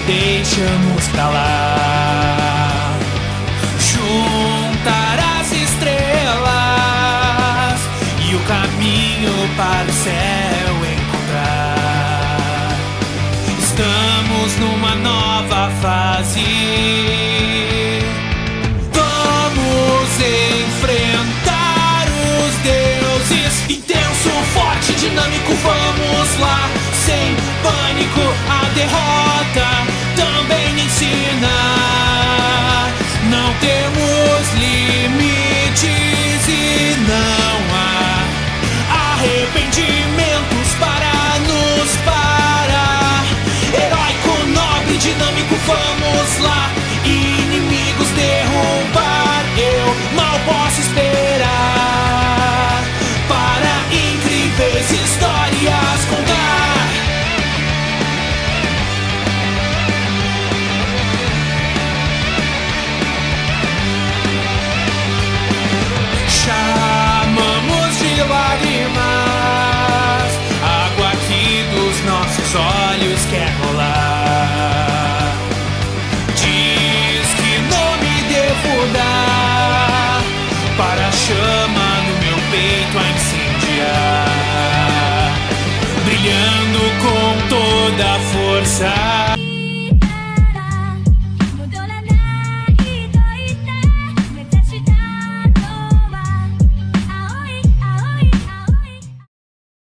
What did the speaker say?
deixamos pra lá. olhos quer rolar. Diz que nome devo dar para a chama no meu peito a incendiar, brilhando com toda a força.